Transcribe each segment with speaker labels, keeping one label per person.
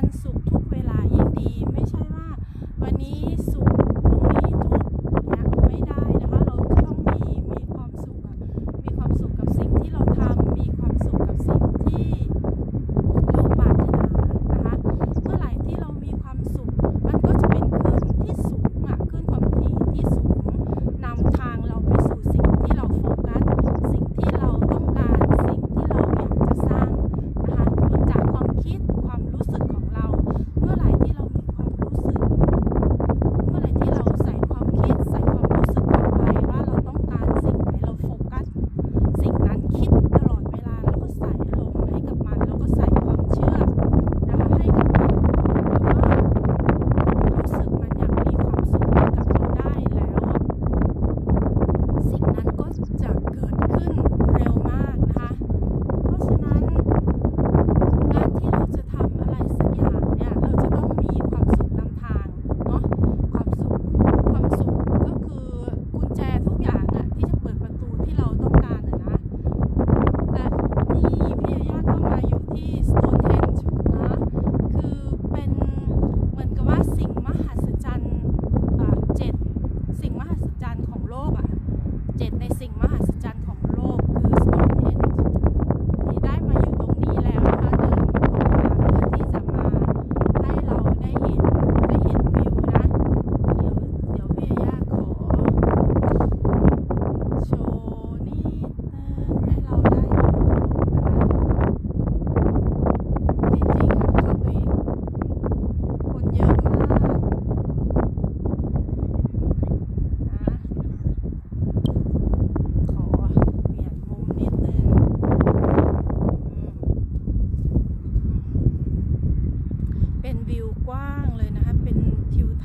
Speaker 1: ันสุขทุกเวลายิ่งดี ไม่ใช่ว่าวันนี้สุข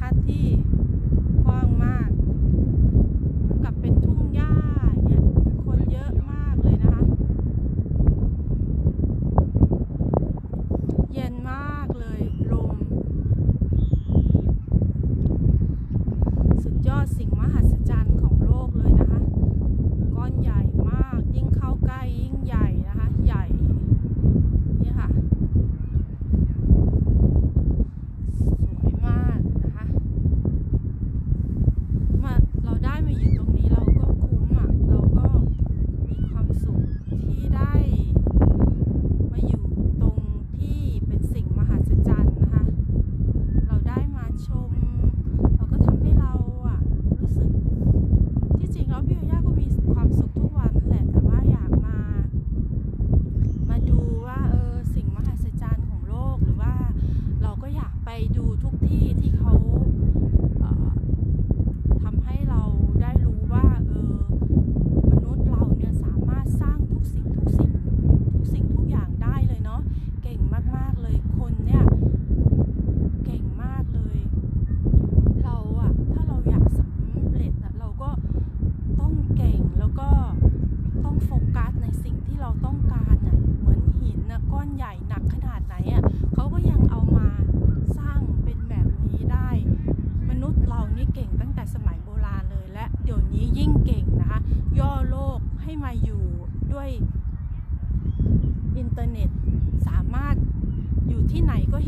Speaker 1: ทัศน์ที่กว้างมากมืนกับเป็นทุ่งหญ้าอย่างเงี้ยคนเยอะมากเลยนะคะ เย็นมากเลยลม สุดยอดสิ่งมหัศจรรย์ของโลกเลยนะคะ ก้อนใหญ่มากยิ่งเข้าใกล้ยิ่งใหญ่นะคะ ใหญ่นี่ค่ะ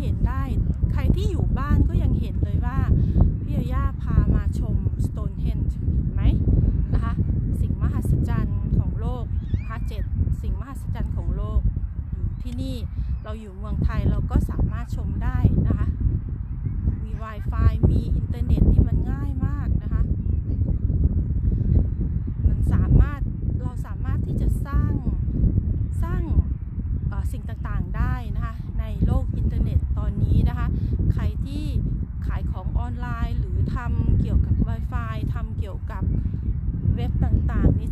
Speaker 1: ห็นได้ ใครที่อยู่บ้านก็ยังเห็นเลยว่า พี่ย่าพามาชมสโตนเฮนจ์เห็นไหมนะคะสิ่งมหัศจรรย์ของโลกนะะเจ็ดสิ่งมหัศจรรย์ของโลก อยู่ที่นี่เราอยู่เมืองไทยเราก็สามารถชมได้นะคะมี Wi-Fi มีอินเทอร์เน็ตที่มันง่ายมากนะคะมันสามารถเราสามารถที่จะสร้างสร้างสิ่งต่างๆได้นะคะในโลกอินเทอร์เน็ต อนนี้นะคะ ใครที่ขายของออนไลน์ หรือทำเกี่ยวกับ Wi-Fi ทำเกี่ยวกับเว็บต่างๆ นี่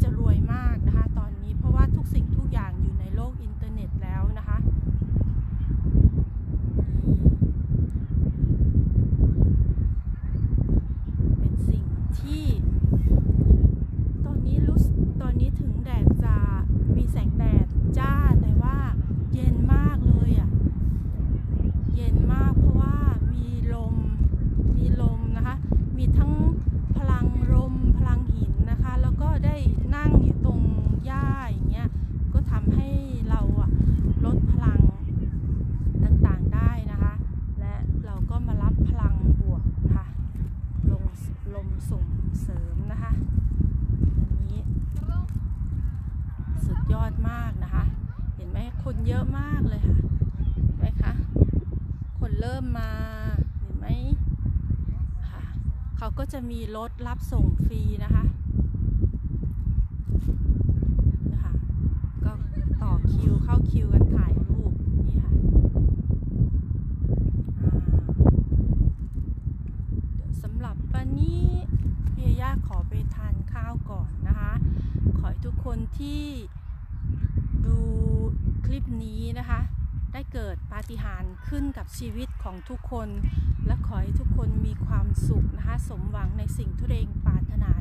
Speaker 1: อะมากเลยค่ะเห็นไหมคะคนเริ่มมาเห็นไหมค่ะเขาก็จะมีรถรับส่งฟรีนะคะนะคะก็ต่อคิวเข้าคิวกันถ่ายรูปนี่ค่ะอ่าเดี๋ยวสำหรับวันนี้พี่ย่าขอไปทานข้าวก่อนนะคะ ขอให้ทุกคนที่ดู คลิปนี้นะคะ ได้เกิดปาฏิหาริย์ขึ้นกับชีวิตของทุกคน และขอให้ทุกคนมีความสุขนะคะ สมหวังในสิ่งที่ตัวเองปรารถนา